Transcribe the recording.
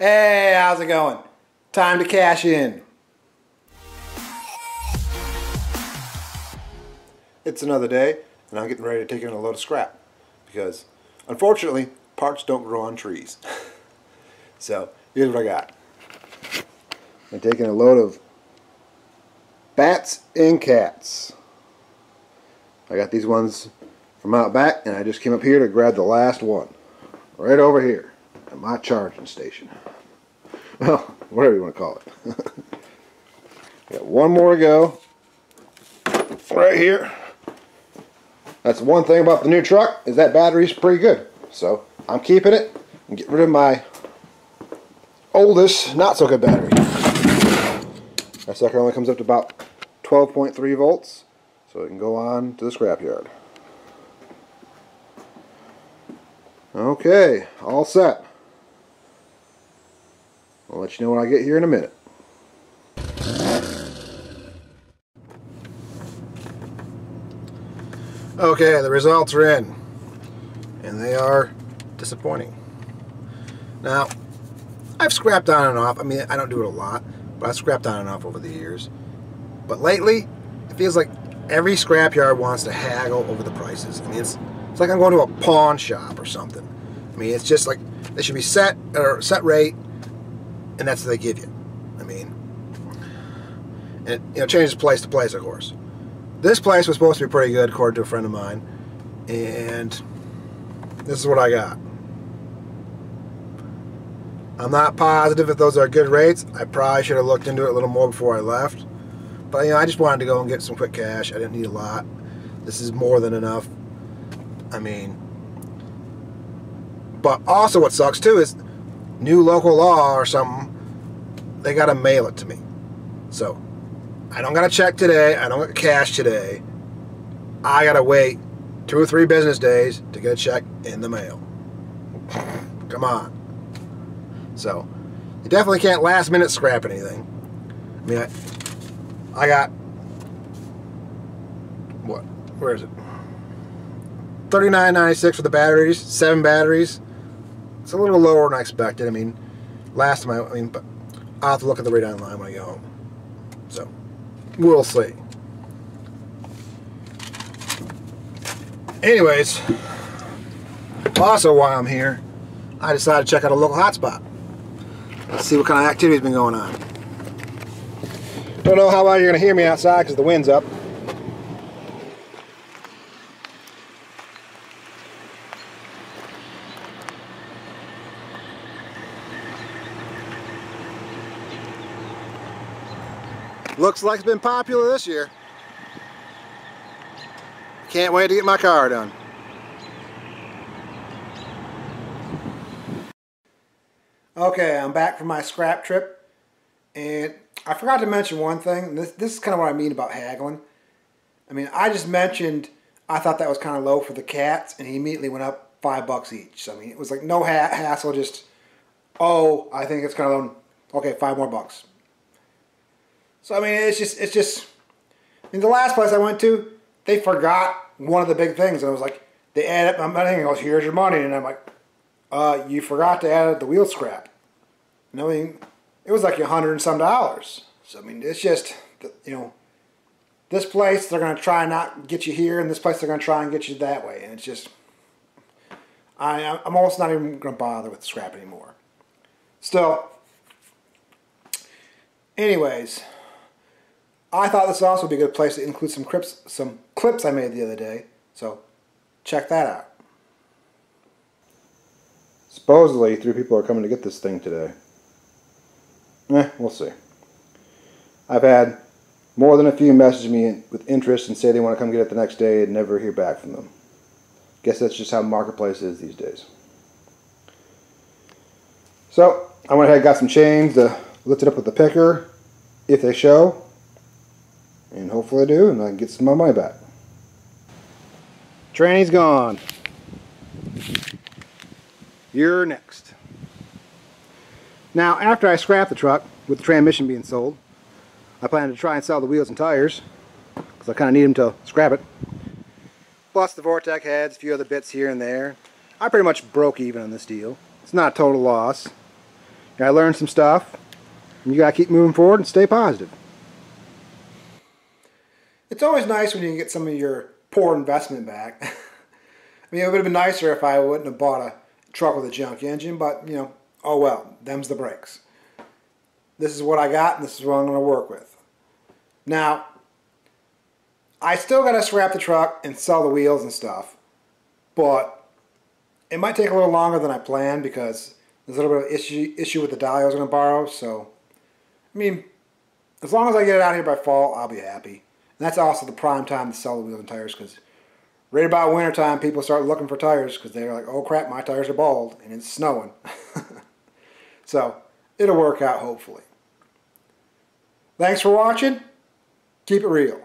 Hey, how's it going? Time to cash in. It's another day, and I'm getting ready to take in a load of scrap because, unfortunately, parts don't grow on trees. so, here's what I got. I'm taking a load of batts and cats. I got these ones from out back, and I just came up here to grab the last one. Right over here at my charging station. Well, whatever you want to call it. got one more to go. Right here. That's one thing about the new truck, is that battery's pretty good. So, I'm keeping it and getting rid of my oldest, not so good battery. That sucker only comes up to about 12.3 volts, so it can go on to the scrapyard. Okay, all set. Let you know when I get here in a minute. Okay, the results are in. And they are disappointing. Now, I've scrapped on and off. I mean, I don't do it a lot, but I've scrapped on and off over the years. But lately, it feels like every scrapyard wants to haggle over the prices. I mean, it's, it's like I'm going to a pawn shop or something. I mean, it's just like they should be set or set rate, and that's what they give you. I mean, and it, you know, changes place to place, of course. This place was supposed to be pretty good, according to a friend of mine, and this is what I got. I'm not positive if those are good rates. I probably should have looked into it a little more before I left. But you know, I just wanted to go and get some quick cash. I didn't need a lot. This is more than enough. I mean, but also what sucks too is new local law or something. They gotta mail it to me. So I don't got a check today. I don't got cash today. I gotta wait two or three business days to get a check in the mail. Come on. So you definitely can't last minute scrap anything. I mean, I, I got what? Where is it? Thirty-nine ninety-six for the batteries. Seven batteries. It's a little lower than I expected. I mean, last time I, I mean, but I'll have to look at the rate online when I get home. So, we'll see. Anyways, also while I'm here, I decided to check out a local hotspot. Let's see what kind of activity's been going on. Don't know how well you're going to hear me outside because the wind's up. Looks like it's been popular this year. Can't wait to get my car done. Okay, I'm back from my scrap trip. And I forgot to mention one thing. This, this is kind of what I mean about haggling. I mean, I just mentioned I thought that was kind of low for the cats, and he immediately went up five bucks each. So, I mean, it was like no ha hassle, just, oh, I think it's kind of low. Okay, five more bucks. So, I mean, it's just, it's just, In the last place I went to, they forgot one of the big things. And I was like, they add up my money and goes, here's your money. And I'm like, uh, you forgot to add the wheel scrap. And I mean, it was like a hundred and some dollars. So, I mean, it's just, you know, this place, they're going to try and not get you here, and this place, they're going to try and get you that way. And it's just, I, I'm almost not even going to bother with scrap anymore. Still, anyways, I thought this also would be a good place to include some clips, some clips I made the other day. So, check that out. Supposedly, three people are coming to get this thing today. Eh, we'll see. I've had more than a few message me with interest and say they want to come get it the next day and never hear back from them. Guess that's just how marketplace is these days. So, I went ahead and got some chains to lift it up with the picker if they show. And hopefully I do, and I can get some of my money back. Tranny's gone. You're next. Now, after I scrap the truck, with the transmission being sold, I plan to try and sell the wheels and tires, because I kind of need them to scrap it. Plus the Vortec heads, a few other bits here and there. I pretty much broke even on this deal. It's not a total loss. Gotta learn some stuff. And you gotta keep moving forward and stay positive. It's always nice when you can get some of your poor investment back. I mean, it would have been nicer if I wouldn't have bought a truck with a junk engine, but, you know, oh well, them's the breaks. This is what I got, and this is what I'm going to work with. Now, I still got to scrap the truck and sell the wheels and stuff, but it might take a little longer than I planned because there's a little bit of issue, issue with the dial I was going to borrow, so, I mean, as long as I get it out here by fall, I'll be happy. And that's also the prime time to sell the wheels and tires because right about wintertime, people start looking for tires because they're like, oh crap, my tires are bald and it's snowing. so it'll work out hopefully. Thanks for watching. Keep it real.